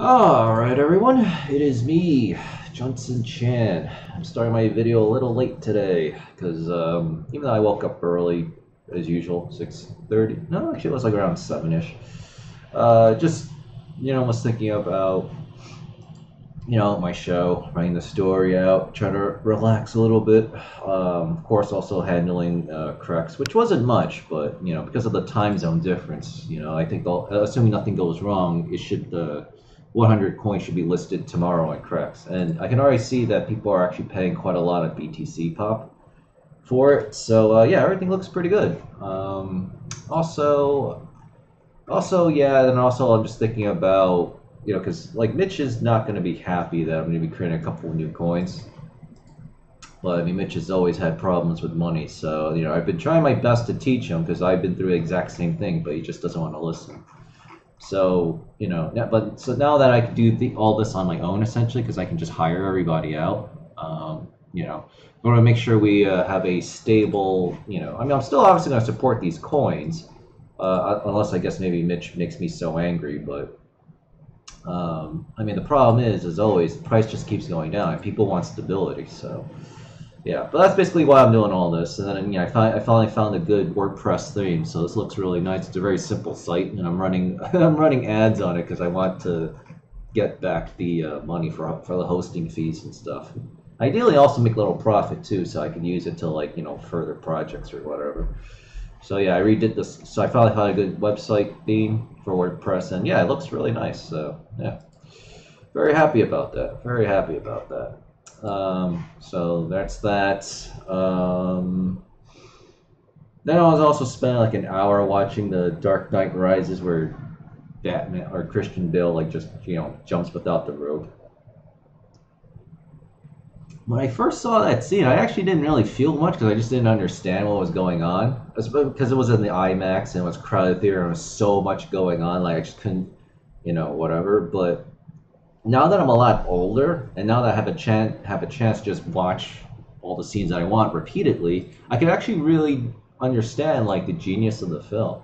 Alright everyone, it is me, Junson Chan. I'm starting my video a little late today, because um, even though I woke up early, as usual, 6.30, no actually it was like around 7ish, uh, just, you know, was thinking about, you know, my show, writing the story out, trying to relax a little bit. Um, of course also handling uh, Crex, which wasn't much, but, you know, because of the time zone difference, you know, I think, assuming nothing goes wrong, it should... Uh, 100 coins should be listed tomorrow on Crex. And I can already see that people are actually paying quite a lot of BTC pop for it. So uh, yeah, everything looks pretty good. Um, also, also yeah, and also I'm just thinking about you know because like Mitch is not going to be happy that I'm going to be creating a couple new coins. But I mean, Mitch has always had problems with money, so you know I've been trying my best to teach him because I've been through the exact same thing, but he just doesn't want to listen. So you know, but so now that I can do the, all this on my own essentially, because I can just hire everybody out. Um, you know, I want to make sure we uh, have a stable. You know, I mean, I'm still obviously going to support these coins, uh, unless I guess maybe Mitch makes me so angry. But um, I mean, the problem is, as always, the price just keeps going down, and people want stability. So yeah, but that's basically why I'm doing all this. And then yeah, I, fi- I finally found a good WordPress theme, so this looks really nice. It's a very simple site, and I'm running I'm running ads on it because I want to get back the uh, money for for the hosting fees and stuff. Ideally, also make a little profit too, so I can use it to like you know further projects or whatever. So yeah, I redid this. So I finally found a good website theme for WordPress, and yeah, it looks really nice. So yeah, very happy about that. Very happy about that. Um, so that's that. Um, then I was also spending like an hour watching the Dark Knight Rises, where Batman or Christian Bale like just you know jumps without the rope. When I first saw that scene, I actually didn't really feel much because I just didn't understand what was going on. Because it was in the IMAX and it was crowded theater and there was so much going on, like I just couldn't, you know, whatever. But now that I'm a lot older, and now that I have a chance have a chance to just watch all the scenes that I want repeatedly, I can actually really understand like the genius of the film.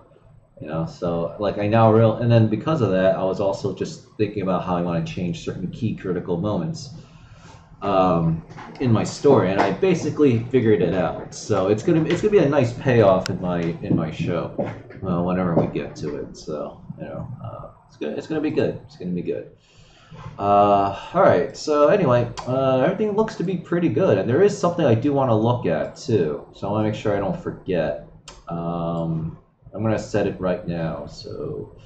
You know, so like I now real, and then because of that, I was also just thinking about how I want to change certain key critical moments um, in my story, and I basically figured it out. So it's gonna it's gonna be a nice payoff in my in my show uh, whenever we get to it. So you know, uh, it's gonna it's gonna be good. It's gonna be good. Uh, all right. So anyway, uh, everything looks to be pretty good, and there is something I do want to look at too. So I want to make sure I don't forget. Um, I'm gonna set it right now. So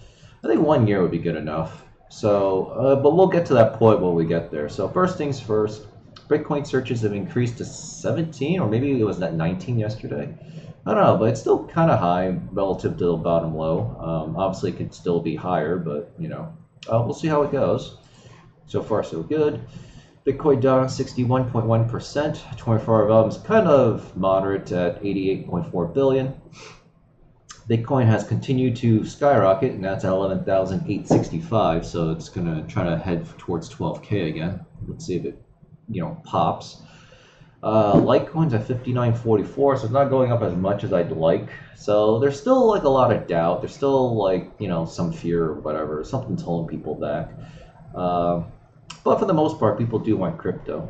I think one year would be good enough. So, uh, but we'll get to that point when we get there. So first things first. Bitcoin searches have increased to 17, or maybe it was at 19 yesterday. I don't know, but it's still kind of high relative to the bottom low. Um, obviously, it could still be higher, but you know, uh, we'll see how it goes. So far, so good. Bitcoin down 61.1%. 24 hour volume is kind of moderate at 88.4 billion. Bitcoin has continued to skyrocket, and that's at 11,865. So it's going to try to head towards 12k again. Let's see if it, you know, pops. Uh, Litecoin's at 59.44, so it's not going up as much as I'd like. So there's still like a lot of doubt. There's still like you know some fear or whatever. Something's holding people back. Uh, but for the most part, people do want crypto.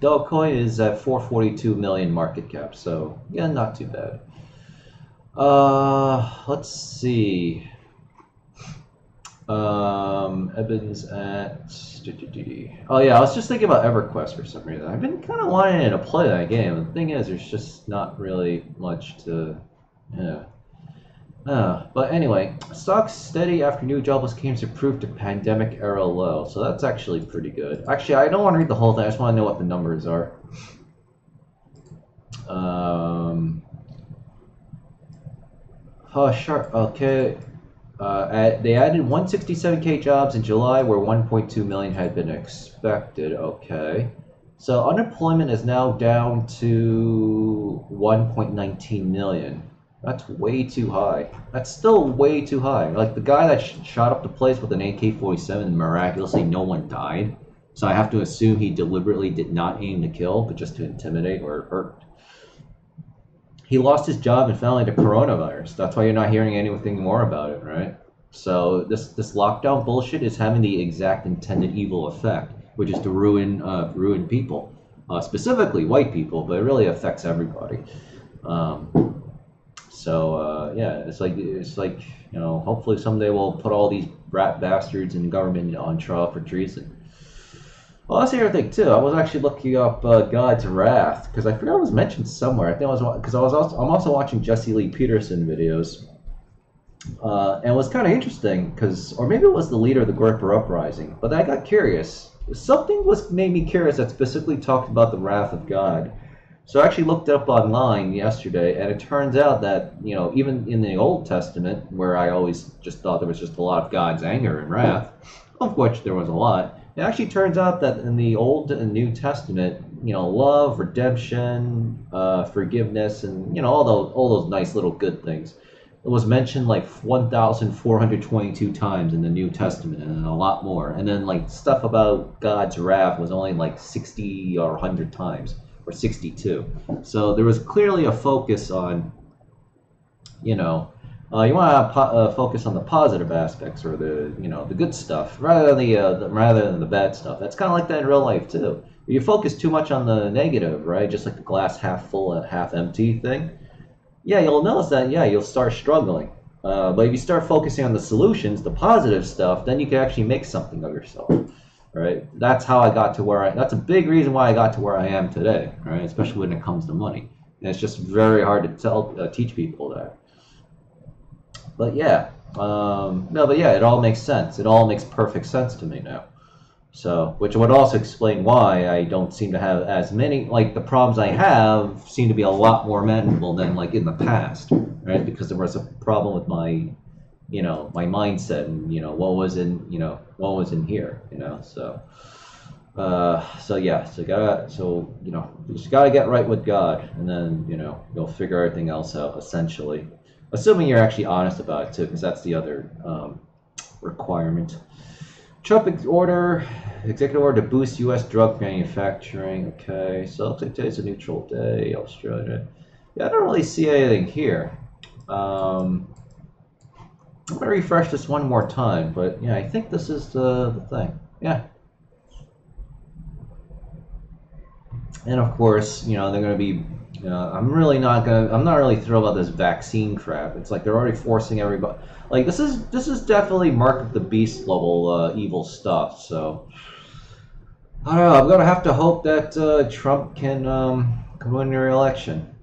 Dogecoin is at 442 million market cap, so yeah, not too bad. Uh, let's see. Um, Evans at. Oh yeah, I was just thinking about EverQuest for some reason. I've been kind of wanting to play that game. The thing is, there's just not really much to. Yeah. Uh, but anyway, stocks steady after new jobless claims improved to pandemic era low. So that's actually pretty good. Actually, I don't want to read the whole thing. I just want to know what the numbers are. Um, oh, sure. Okay. Uh, at, they added 167k jobs in July, where 1.2 million had been expected. Okay. So unemployment is now down to 1.19 million. That's way too high. That's still way too high. Like the guy that sh shot up the place with an AK-47, miraculously no one died. So I have to assume he deliberately did not aim to kill, but just to intimidate or hurt. He lost his job and fell into coronavirus. That's why you're not hearing anything more about it, right? So this this lockdown bullshit is having the exact intended evil effect, which is to ruin uh, ruin people, uh, specifically white people, but it really affects everybody. Um, so uh, yeah, it's like it's like you know, hopefully someday we'll put all these rat bastards in government on trial for treason. Well, that's the other thing too. I was actually looking up uh, God's Wrath because I forgot it was mentioned somewhere. I think I was because I was also I'm also watching Jesse Lee Peterson videos, uh, and it was kind of interesting because or maybe it was the leader of the Gurkha uprising. But I got curious. Something was made me curious that specifically talked about the wrath of God. So I actually looked up online yesterday, and it turns out that you know even in the Old Testament, where I always just thought there was just a lot of God's anger and wrath, of which there was a lot it actually turns out that in the Old and New Testament, you know, love, redemption, uh, forgiveness, and you know all those all those nice little good things. It was mentioned like 1,422 times in the New Testament, and a lot more. And then like stuff about God's wrath was only like 60 or 100 times, or 62. So there was clearly a focus on, you know, uh, you want to uh, focus on the positive aspects or the you know the good stuff rather than the, uh, the rather than the bad stuff. That's kind of like that in real life too. You focus too much on the negative, right? Just like the glass half full and half empty thing. Yeah, you'll notice that. Yeah, you'll start struggling. Uh, but if you start focusing on the solutions, the positive stuff, then you can actually make something of yourself, right? That's how I got to where I. That's a big reason why I got to where I am today, right? Especially when it comes to money. And it's just very hard to tell, uh, teach people that. But yeah, um, no, but yeah, it all makes sense. It all makes perfect sense to me now. So, which would also explain why I don't seem to have as many, like the problems I have seem to be a lot more manageable than like in the past, right? Because there was a problem with my, you know, my mindset and, you know, what was in, you know, what was in here, you know, so. Uh, so yeah, so gotta, so you know, you just gotta get right with God, and then you know you'll figure everything else out. Essentially, assuming you're actually honest about it too, because that's the other um, requirement. Trump order, executive order to boost U.S. drug manufacturing. Okay, so it looks like today's a neutral day, Australia. Yeah, I don't really see anything here. Um, I'm gonna refresh this one more time, but yeah, I think this is the, the thing. Yeah. And of course, you know, they're gonna be uh, I'm really not gonna. I'm not really thrilled about this vaccine crap. It's like they're already forcing everybody. Like this is this is definitely Mark of the Beast level uh, evil stuff. So I don't know. I'm gonna have to hope that uh, Trump can um, can win the election.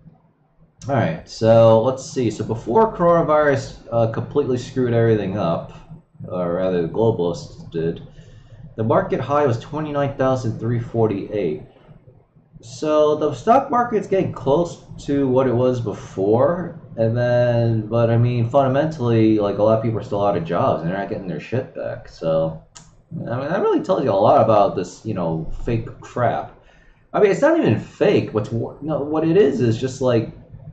All right. So let's see. So before coronavirus uh, completely screwed everything up, or rather, the globalists did. The market high was twenty nine thousand three forty eight. So the stock market's getting close to what it was before, and then, but I mean, fundamentally, like a lot of people are still out of jobs and they're not getting their shit back. So, I mean, that really tells you a lot about this, you know, fake crap. I mean, it's not even fake. What's no, what it is is just like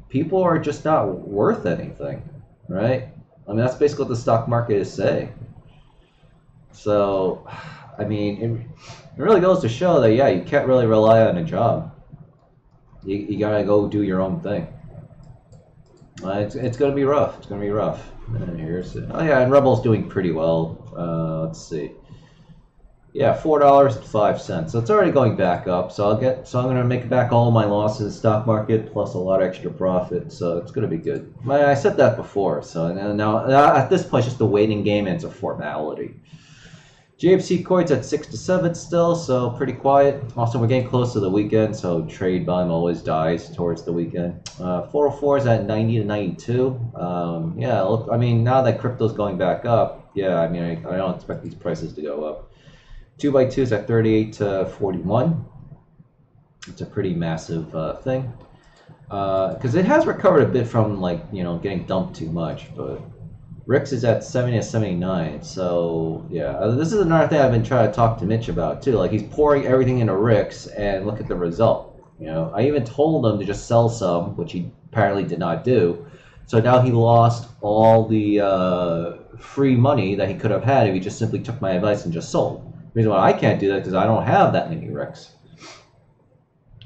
people are just not worth anything, right? I mean, that's basically what the stock market is saying. So, I mean, it, it really goes to show that yeah, you can't really rely on a job. You, you gotta go do your own thing. Uh, it's, it's gonna be rough. It's gonna be rough. And here's oh yeah, and Rebel's doing pretty well. Uh, let's see. Yeah, four dollars and five cents. So it's already going back up. So I'll get. So I'm gonna make back all my losses in the stock market plus a lot of extra profit. So it's gonna be good. I, I said that before. So now at this point, it's just a waiting game and it's a formality. JMC coins at 6 to 7 still, so pretty quiet. Also, we're getting close to the weekend, so trade volume always dies towards the weekend. Uh, 404 is at 90 to 92. Um, yeah, look, I mean, now that crypto's going back up, yeah, I mean, I, I don't expect these prices to go up. 2 by 2 is at 38 to 41. It's a pretty massive uh, thing. Because uh, it has recovered a bit from, like, you know, getting dumped too much, but Ricks is at 70 to 79. So, yeah, uh, this is another thing I've been trying to talk to Mitch about, too. Like, he's pouring everything into Ricks, and look at the result. You know, I even told him to just sell some, which he apparently did not do. So now he lost all the uh, free money that he could have had if he just simply took my advice and just sold. Reason why I can't do that because I don't have that many Ricks.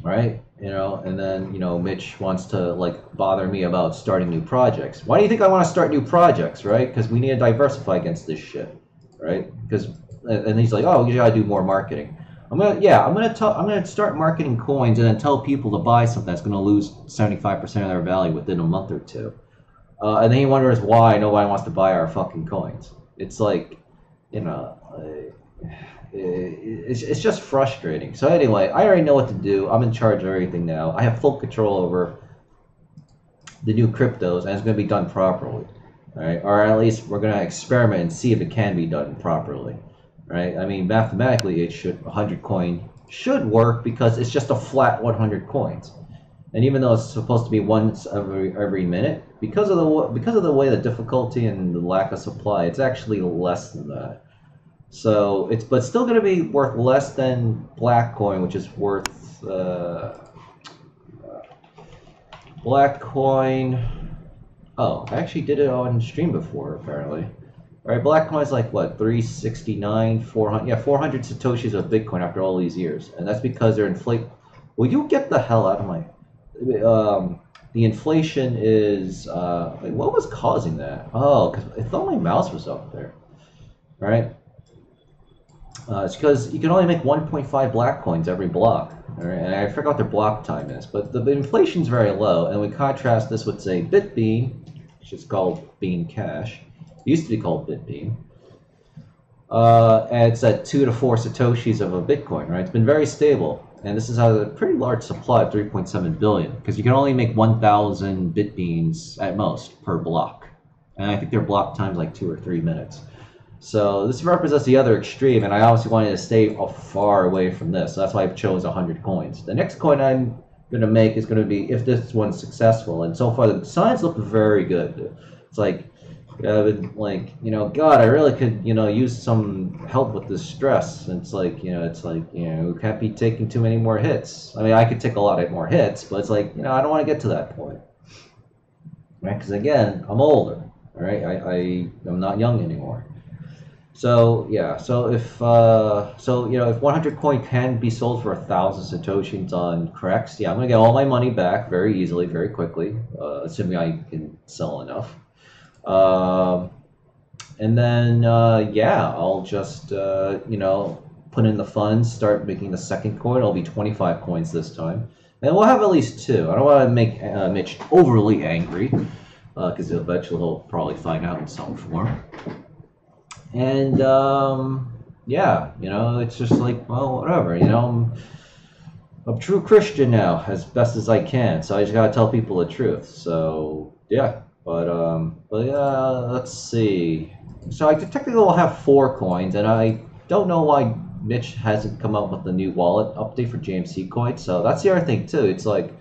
Right? you know, and then you know Mitch wants to like bother me about starting new projects. Why do you think I want to start new projects, right? Because we need to diversify against this shit, right? Because and he's like, oh, you gotta do more marketing. I'm gonna yeah, I'm gonna tell I'm gonna start marketing coins and then tell people to buy something that's gonna lose 75% of their value within a month or two. Uh, and then he wonders why nobody wants to buy our fucking coins. It's like, you know, Eh, it's, it's just frustrating. So anyway, I already know what to do. I'm in charge of everything now. I have full control over the new cryptos, and it's going to be done properly. Right? Or at least we're going to experiment and see if it can be done properly. Right? I mean, mathematically, it should 100 coin should work because it's just a flat 100 coins. And even though it's supposed to be once every every minute, because of the because of the way the difficulty and the lack of supply, it's actually less than that. So it's but still going to be worth less than Blackcoin, which is worth uh, Blackcoin. Oh, I actually did it on stream before apparently. All right, black is like what 369, 400, yeah, 400 satoshis of Bitcoin after all these years, and that's because they're inflate. Will you get the hell out of my? Um, the inflation is uh, like, what was causing that? Oh, because I thought my mouse was up there. All right. Uh, it's because you can only make 1.5 Blackcoins every block. Right? And I forgot what their block time is, but the, the inflation is very low. And we contrast this with, say, Bitbean, which is called Bean Cash. It used to be called Bitbean. Uh, and it's at two to four satoshis of a Bitcoin, right? It's been very stable. And this is a pretty large supply of 3.7 billion, because you can only make 1,000 Bitbeans at most per block. And I think their block time's like two or three minutes. So this represents the other extreme, and I obviously wanted to stay far away from this. So that's why I chose 100 coins. The next coin I'm going to make is going to be if this one's successful. And so far, the signs look very good. It's like, uh, like you know, God, I really could you know use some help with this stress. And it's like you know, it's like you know, can't be taking too many more hits. I mean, I could take a lot of more hits, but it's like you know, I don't want to get to that point, right? Because again, I'm older. All right, I, I I'm not young anymore. So yeah, so if uh, so you know if 100 coin can be sold for a thousand satoshis on Crex, yeah, I'm gonna get all my money back very easily, very quickly, uh, assuming I can sell enough. Uh, and then uh, yeah, I'll just uh, you know put in the funds, start making the second coin. It'll be 25 coins this time, and we'll have at least two. I don't want to make uh, Mitch overly angry because eventually he'll probably find out in some form. And um, yeah, you know, it's just like, well, whatever. You know, I'm a true Christian now, as best as I can. So I just gotta tell people the truth. So yeah, but um, but yeah, let's see. So I technically will have four coins, and I don't know why Mitch hasn't come up with the new wallet update for JMC coins. So that's the other thing too. It's like,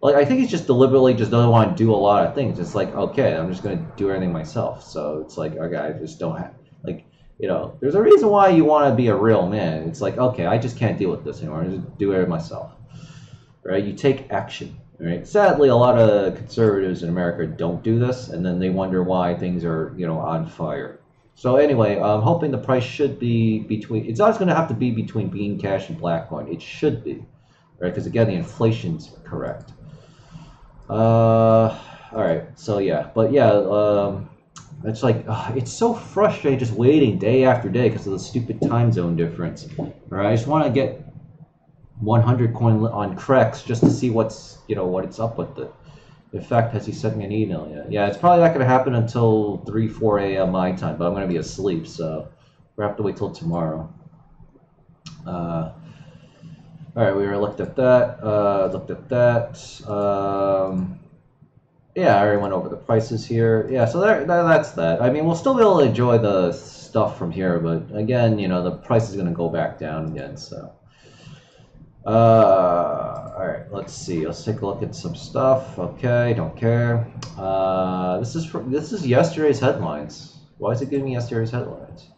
like I think he's just deliberately just doesn't want to do a lot of things. It's like, okay, I'm just gonna do everything myself. So it's like, okay, I just don't have you know, there's a reason why you want to be a real man. It's like, okay, I just can't deal with this anymore. I just do it myself. Right? You take action. Right? Sadly, a lot of conservatives in America don't do this, and then they wonder why things are, you know, on fire. So anyway, I'm hoping the price should be between. It's always going to have to be between Bean Cash and Blackcoin. It should be, right? Because again, the inflation's correct. Uh, all right. So yeah, but yeah. Um, it's like uh, it's so frustrating just waiting day after day because of the stupid time zone difference. Right? I just want to get 100 coin on Crex just to see what's you know what it's up with it. In fact, has he sent me an email yet? Yeah, it's probably not going to happen until 3, 4 a.m. my time, but I'm going to be asleep, so we have to wait till tomorrow. Uh, all right, we already looked at that. Uh, looked at that. Um, yeah, I already went over the prices here. Yeah, so there, that, that's that. I mean, we'll still be able to enjoy the stuff from here, but again, you know, the price is going to go back down again. So, uh, all right, let's see. Let's take a look at some stuff. Okay, don't care. Uh, this is for, this is yesterday's headlines. Why is it giving me yesterday's headlines?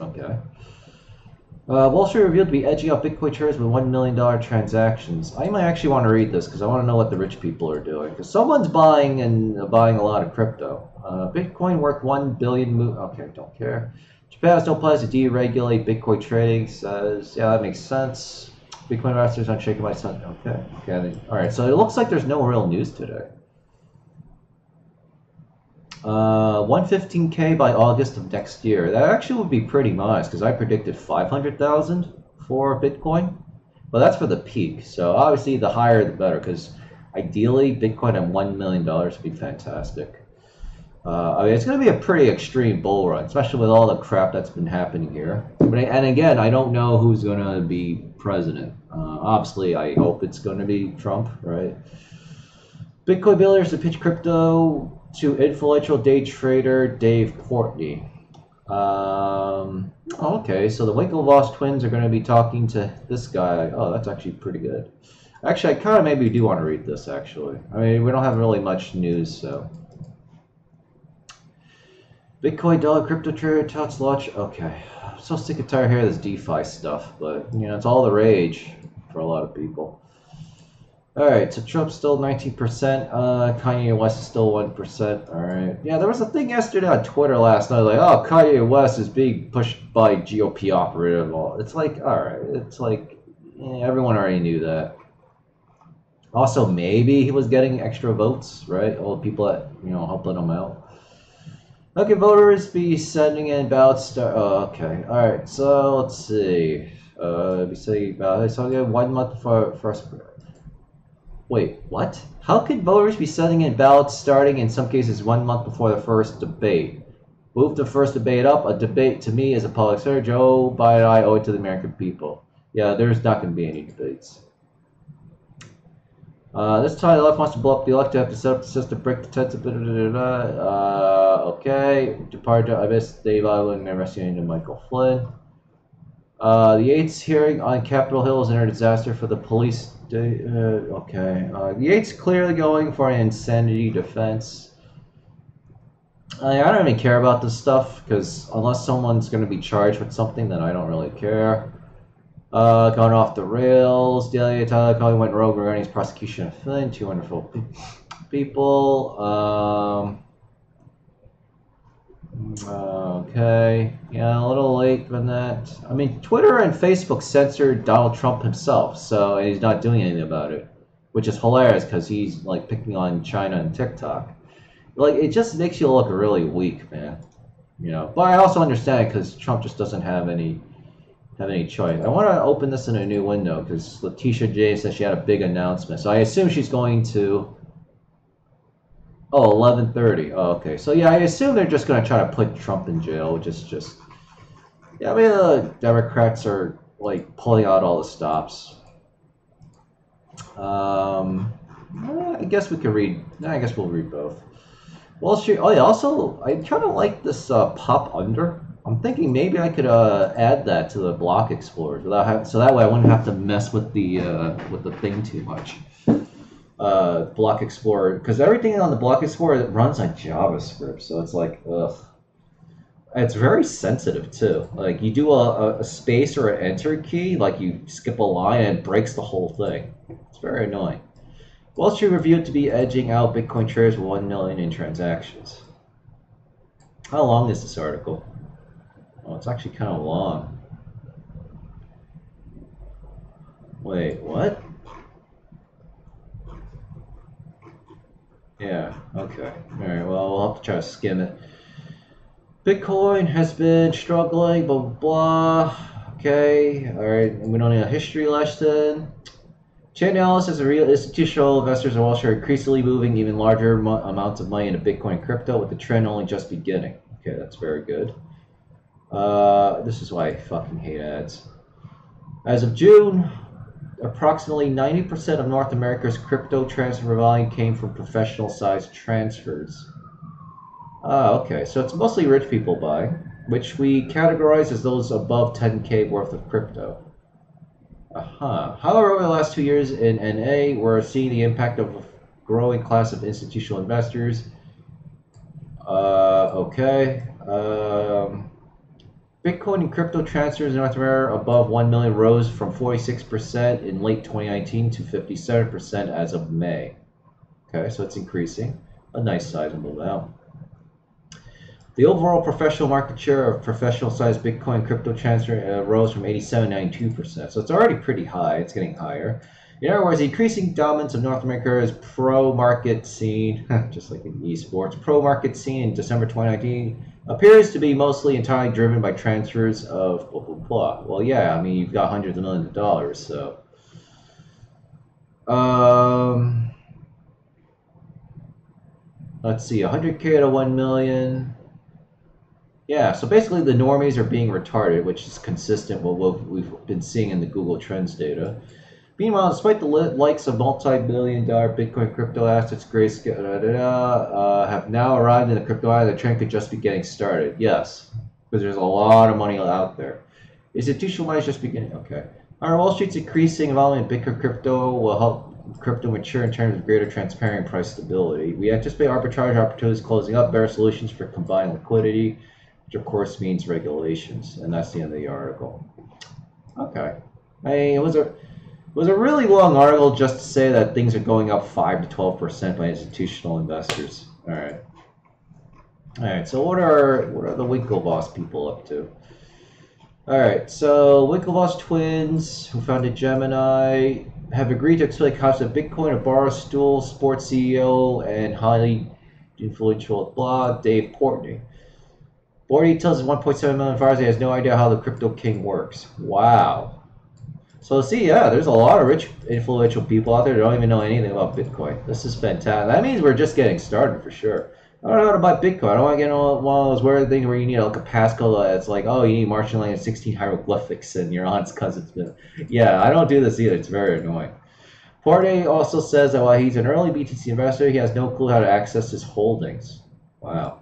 Okay. Uh, Wall Street revealed to be edging up Bitcoin traders with $1 million transactions. I might actually want to read this because I want to know what the rich people are doing. Because someone's buying and uh, buying a lot of crypto. Uh, Bitcoin worth 1 billion. Mo- okay, don't care. Japan has no plans to deregulate Bitcoin trading. Says, yeah, that makes sense. Bitcoin Masters on shaking my son. Okay. Okay. All right. So it looks like there's no real news today. Uh, 115k by August of next year. That actually would be pretty nice because I predicted 500,000 for Bitcoin, but that's for the peak. So obviously, the higher the better because ideally, Bitcoin at one million dollars would be fantastic. Uh, I mean, it's going to be a pretty extreme bull run, especially with all the crap that's been happening here. But, and again, I don't know who's going to be president. Uh, obviously, I hope it's going to be Trump, right? Bitcoin billionaires to pitch crypto to influential day trader Dave Portnoy. Um, okay, so the Winklevoss twins are going to be talking to this guy. Oh, that's actually pretty good. Actually, I kind of maybe do want to read this, actually. I mean, we don't have really much news, so. Bitcoin dollar crypto trader touts launch. Okay, I'm so sick and tired of this DeFi stuff, but you know it's all the rage for a lot of people. All right, so Trump's still 19%. Uh, Kanye West is still 1%. All right. Yeah, there was a thing yesterday on Twitter last night, like, oh, Kanye West is being pushed by GOP operative. It's like, all right, it's like, yeah, everyone already knew that. Also, maybe he was getting extra votes, right? All the people that, you know, helping him out. Okay, voters be sending in ballots. Oh, okay. All right. So let's see. Uh, be sending ballots. So again, one month for first. Wait, what? How could voters be sending in ballots starting in some cases one month before the first debate? Move the first debate up. A debate to me is a public service. Joe Biden, I owe it to the American people. Yeah, there's not going to be any debates. Uh, this time the left wants to blow up the elected have to set up the system, break the tents, blah, blah, blah, uh, okay. Departed, I missed Dave Island and rescuing Michael Flynn. Uh, the Yates hearing on Capitol Hill is another disaster for the police. Uh, okay. Uh, Yates clearly going for an insanity defense. I, I don't even care about this stuff because unless someone's going to be charged with something, then I don't really care. Uh, going off the rails. Delia Tyler went rogue regarding his prosecution of. Two wonderful people. Um, okay. Yeah, a little late on that. I mean, Twitter and Facebook censored Donald Trump himself, so he's not doing anything about it, which is hilarious because he's like picking on China and TikTok. Like, it just makes you look really weak, man. You know, but I also understand because Trump just doesn't have any have any choice. I want to open this in a new window because Letitia James said she had a big announcement. So I assume she's going to. Oh, 11:30. Oh, okay. So yeah, I assume they're just going to try to put Trump in jail, is just. Yeah, I mean the Democrats are like pulling out all the stops. Um, I guess we can read. I guess we'll read both. Wall Street. Oh yeah. Also, I kind of like this uh, pop under. I'm thinking maybe I could uh, add that to the block explorers without having, so that way I wouldn't have to mess with the uh, with the thing too much. Uh, block explorer because everything on the block explorer runs on JavaScript, so it's like ugh. It's very sensitive too. Like you do a, a space or an enter key, like you skip a line and it breaks the whole thing. It's very annoying. Wall Street reviewed to be edging out Bitcoin traders with one million in transactions. How long is this article? Oh, it's actually kind of long. Wait, what? Yeah, okay. Alright, well, we'll have to try to skim it. Bitcoin has been struggling, blah, blah. Okay, alright, we don't need a history lesson. Chainalysis of real institutional investors on Wall Street are increasingly moving even larger amounts of money into Bitcoin crypto, with the trend only just beginning. Okay, that's very good. Uh, this is why I fucking hate ads. As of June, approximately 90% of North America's crypto transfer volume came from professional sized transfers. Ah, okay, so it's mostly rich people buying, which we categorize as those above 10k worth of crypto. Uh-huh. However, over the last two years in NA, we're seeing the impact of a growing class of institutional investors. Uh, okay. Um, Bitcoin and crypto transfers in North America above 1 million rose from 46% in late 2019 to 57% as of May. Okay, so it's increasing. A nice sizable amount. The overall professional market share of professional-sized Bitcoin crypto transfer uh, rose from 87 to 92%. So it's already pretty high. It's getting higher. In other words, the increasing dominance of North America's pro-market scene, just like in esports, pro-market scene in December 2019 appears to be mostly entirely driven by transfers of blah, blah, blah. Well, yeah, I mean, you've got hundreds of millions of dollars, so... Um, let's see, 100k to 1 million. Yeah, so basically the normies are being retarded, which is consistent with what we've been seeing in the Google Trends data. Meanwhile, despite the likes of multi-billion dollar Bitcoin crypto assets, Grayscale uh, have now arrived in the crypto eye, the trend could just be getting started. Yes, because there's a lot of money out there. Institutional money is just beginning. Okay. Our Wall Street's increasing involvement in Bitcoin crypto will help crypto mature in terms of greater transparency and price stability. We anticipate arbitrage opportunities closing up, better solutions for combined liquidity, which of course means regulations. And that's the end of the article. Okay. I mean, it was a it was a really long article just to say that things are going up 5 to 12 percent by institutional investors. All right. All right. So what are what are the Winklevoss people up to? All right. So Winklevoss twins, who founded Gemini, have agreed to explain costs of Bitcoin. A Barstool Sports CEO and highly influential blog Dave Portney. Portnoy tells his 1.7 million followers he has no idea how the crypto king works. Wow. So see, yeah, there's a lot of rich, influential people out there that don't even know anything about Bitcoin. This is fantastic. That means we're just getting started for sure. I don't know how to buy Bitcoin. I don't want to get on one of those weird things where you need like a Pascal It's like, oh, you need Martian language 16 hieroglyphics and your aunt's cousin's been. Yeah, I don't do this either. It's very annoying. Portnoy also says that while he's an early BTC investor, he has no clue how to access his holdings. Wow.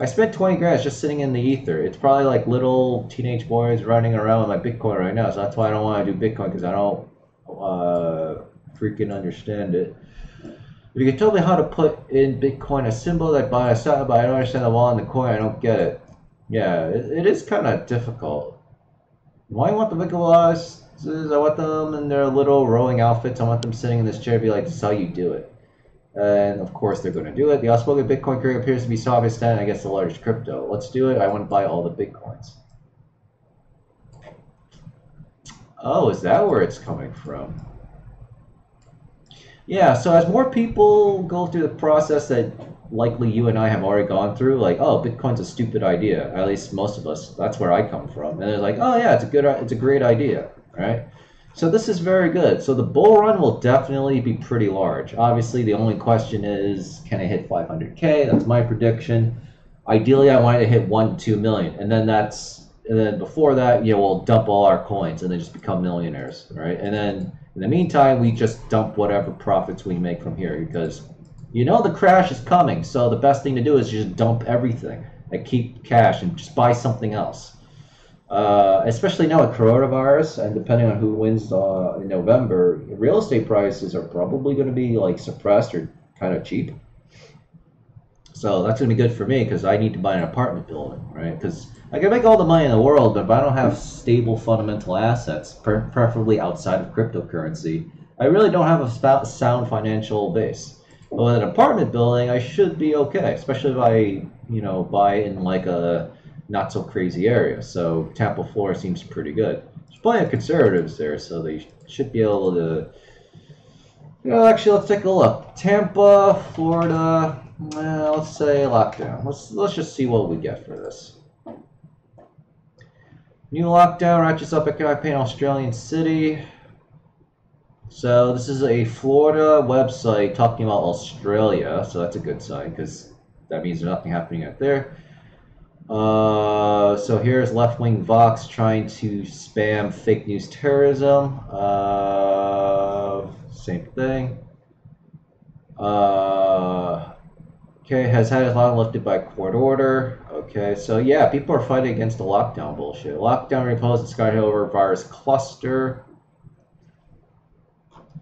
I spent 20 grand just sitting in the ether. It's probably like little teenage boys running around with my Bitcoin right now. So that's why I don't want to do Bitcoin because I don't uh, freaking understand it. If you could tell me how to put in Bitcoin a symbol that buy a side, but I don't understand the wall and the coin, I don't get it. Yeah, it, it is kind of difficult. Why want the Winklevoss? I want them in their little rowing outfits. I want them sitting in this chair be like, this is how you do it. And of course, they're going to do it. The outspoken Bitcoin creator appears to be sovereign standing against the largest crypto. Let's do it. I want to buy all the Bitcoins. Oh, is that where it's coming from? Yeah, so as more people go through the process that likely you and I have already gone through, like, oh, Bitcoin's a stupid idea. At least most of us, that's where I come from. And they're like, oh yeah, it's a good, it's a great idea, right? So this is very good. So the bull run will definitely be pretty large. Obviously, the only question is, can I hit 500k? That's my prediction. Ideally, I want to hit one two million, and then that's and then before that, you know, we'll dump all our coins and then just become millionaires, right? And then in the meantime, we just dump whatever profits we make from here because you know the crash is coming. So the best thing to do is just dump everything and keep cash and just buy something else. Uh, especially now with coronavirus, and depending on who wins uh, in November, real estate prices are probably going to be like suppressed or kind of cheap. So that's going to be good for me because I need to buy an apartment building, right? Because I can make all the money in the world, but if I don't have stable fundamental assets, preferably outside of cryptocurrency, I really don't have a sound financial base. But with an apartment building, I should be okay, especially if I, you know, buy in like a not so crazy area. So Tampa, Florida seems pretty good. There's plenty of conservatives there, so they should be able to. Know, actually, let's take a look. Tampa, Florida. Well, let's say lockdown. Let's let's just see what we get for this. New lockdown ratchets up economic pain Australian city. So this is a Florida website talking about Australia, so that's a good sign because that means there's nothing happening out there. Uh, so here's left-wing Vox trying to spam fake news terrorism. Uh, same thing. Uh, okay, has had his law lifted by court order. Okay, so yeah, people are fighting against the lockdown bullshit. Lockdown imposed in Sky Hill over virus cluster.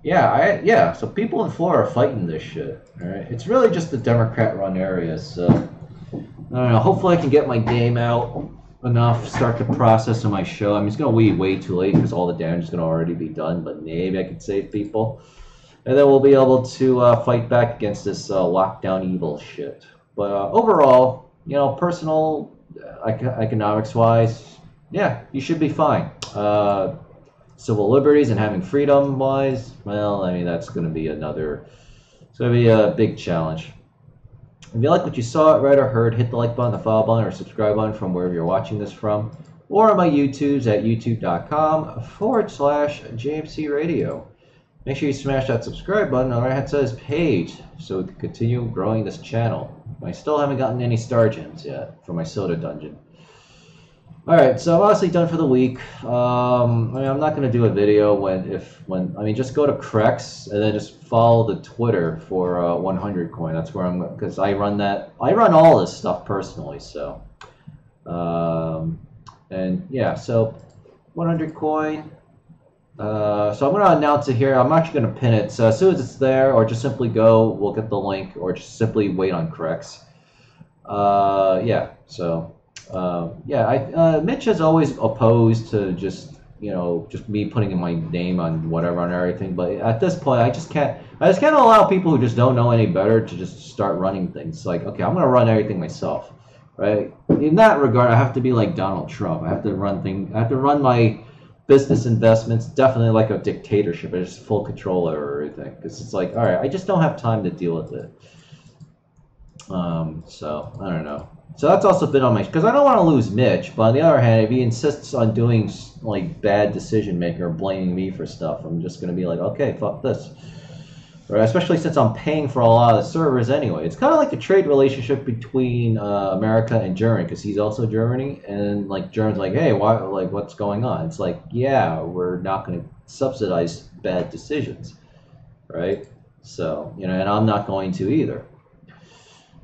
Yeah, I yeah. So people in Florida are fighting this shit. All right, it's really just the Democrat-run areas. So. I don't know. Hopefully, I can get my game out enough, start the process of my show. I mean, it's going to be way too late because all the damage is going to already be done, but maybe I can save people. And then we'll be able to uh, fight back against this uh, lockdown evil shit. But uh, overall, you know, personal uh, economics wise, yeah, you should be fine. Uh, civil liberties and having freedom wise, well, I mean, that's going to be another, it's going to be a big challenge. If you like what you saw, read, or heard, hit the like button, the follow button, or subscribe button from wherever you're watching this from, or on my YouTubes at youtube.com forward slash JMC Radio. Make sure you smash that subscribe button on side of this page so we can continue growing this channel. I still haven't gotten any star gems yet for my soda dungeon. Alright, so I'm honestly done for the week. Um, I mean, I'm not going to do a video when, if, when, I mean, just go to Crex and then just follow the Twitter for uh, 100 coin. That's where I'm, because I run that, I run all this stuff personally, so. Um, and yeah, so 100 coin. Uh, so I'm going to announce it here. I'm actually going to pin it. So as soon as it's there, or just simply go, we'll get the link, or just simply wait on Crex. Uh, yeah, so uh, yeah, I, uh, Mitch has always opposed to just you know just me putting in my name on whatever on everything. But at this point, I just can't. I just can't allow people who just don't know any better to just start running things. Like, okay, I'm gonna run everything myself, right? In that regard, I have to be like Donald Trump. I have to run things. I have to run my business investments definitely like a dictatorship. I just full control over everything because it's like, all right, I just don't have time to deal with it. Um, so I don't know. So that's also been on my because I don't want to lose Mitch, but on the other hand, if he insists on doing like bad decision maker, blaming me for stuff, I'm just gonna be like, okay, fuck this. Right? Especially since I'm paying for a lot of the servers anyway. It's kind of like the trade relationship between uh, America and Germany because he's also Germany, and like Germany's like, hey, why? Like, what's going on? It's like, yeah, we're not going to subsidize bad decisions, right? So you know, and I'm not going to either.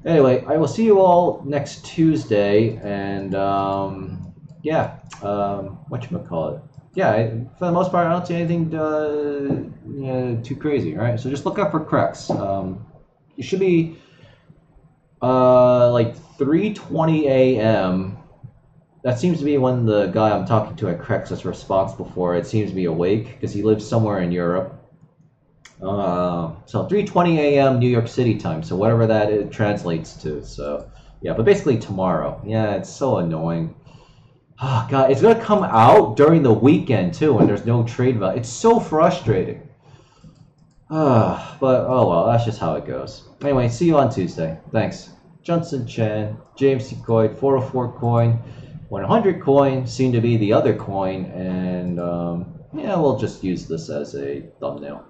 Anyway, I will see you all next Tuesday, and um, yeah, um, what you call it? Yeah, for the most part, I don't see anything uh, you know, too crazy. Right, so just look up for Crex. Um, it should be uh, like 3:20 a.m. That seems to be when the guy I'm talking to at Crex is responsible for it seems to be awake because he lives somewhere in Europe. Uh, so 3:20 a.m. New York City time. So whatever that it translates to. So yeah, but basically tomorrow. Yeah, it's so annoying. Oh god, it's gonna come out during the weekend too, when there's no trade value. It's so frustrating. Ah, but oh well, that's just how it goes. Anyway, see you on Tuesday. Thanks. Junson Chan, James C. Coin, 404 coin, 100 coin, seem to be the other coin, and um, yeah, we'll just use this as a thumbnail.